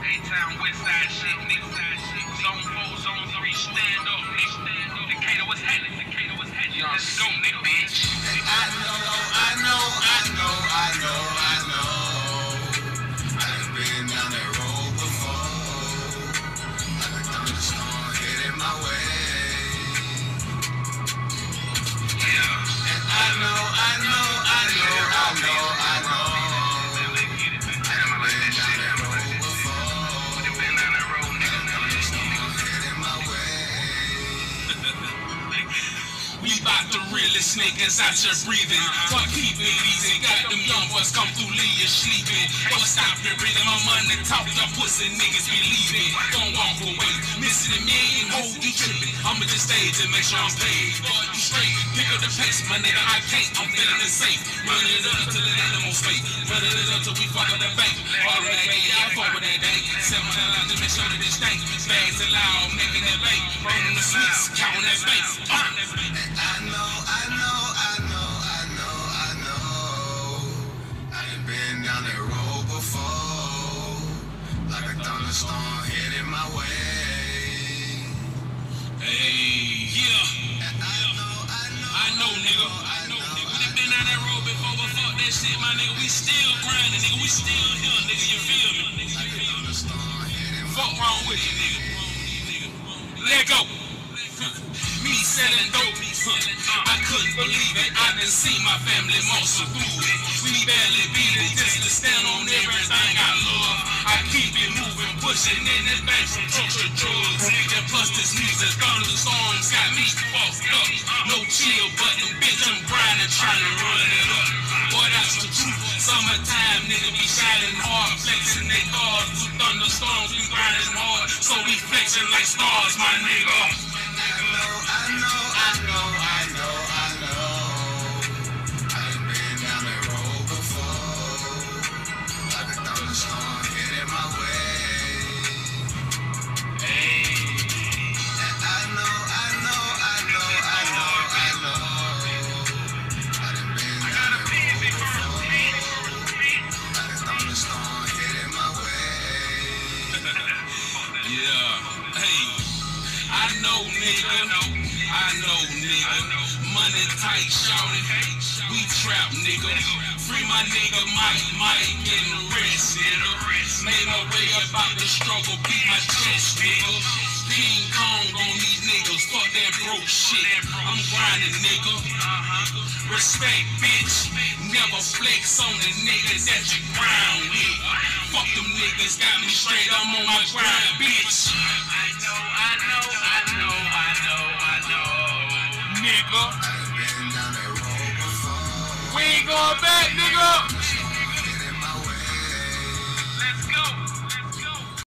A-Town, West Side shit, nigga. Zone 4, Zone 3, stand up, nigga. Decatur, what's happening? Decatur, what's happening? Let's go, nigga, We bout the realest niggas out here breathing. Fuck keep it easy. Got them young boys come through Lee you sleeping. Fuck stop it, reading my money, talk your pussy niggas believing. Don't walk away. Missing a million, hold you tripping. I'ma just stage and make sure I'm paid. Fuck you straight. Pick up the pace, my nigga, I can't. I'm feeling it safe. Running it up till it up till we fuck bank. All that gay, I fuck with that to make sure that making that bank. The sweets, counting that. Uh. Know, I know, I know, I know, I know. I been down that road before. Like a thunderstorm my way. Down that road before, but fuck that shit, my nigga. We still grinding, nigga. We still here, nigga. You feel me? like a thunderstorm headed my Fuck wrong with you, nigga. Let go. Me selling dope. I couldn't believe it. I done seen my family muscle through it. We barely beat it just to stand on everything I love. I keep it moving, pushing in this bank from to drugs. And plus this music, thunderstorms got me fucked up. No chill button, I'm grinding, trying to run it up. Boy, that's the truth. Summertime, nigga be shining hard, flexing they cars. Through thunderstorms, we grinding hard, so we flexing like stars, my nigga. I know, I know, I know, Hey, I know, nigga. I know, nigga. Money tight, shouted. We trap, nigga. Free my nigga Mike, Mike, and the rest, nigga. Made my way about the struggle, beat my chest, nigga. King Kong on these niggas, fuck that broke shit. I'm grinding, nigga. Respect, bitch. Never flex on the niggas that you grind. Fuck them niggas, got me straight. I'm on my grind, bitch. I know, I know, I know, I know, I know. Nigga, I done been down that road before. we ain't going back.